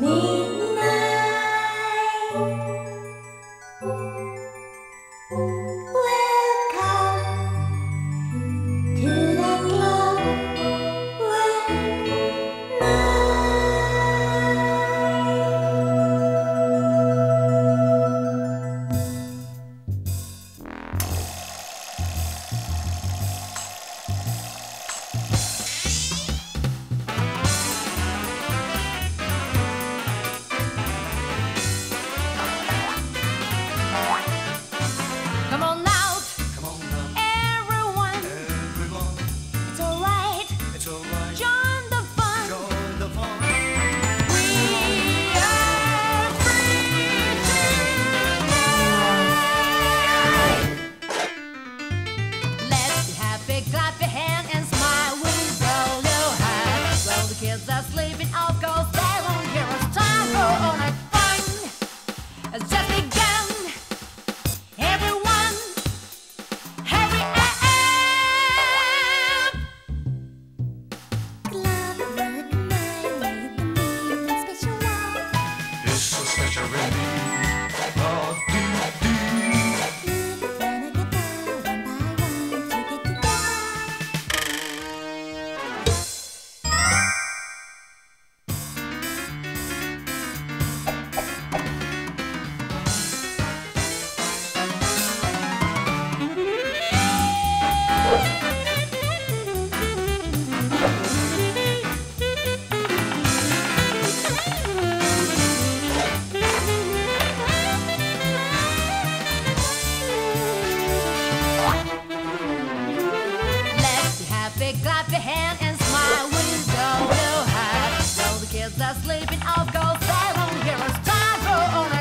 me. are leaving. I've got sleeping off goes down. Here a spiral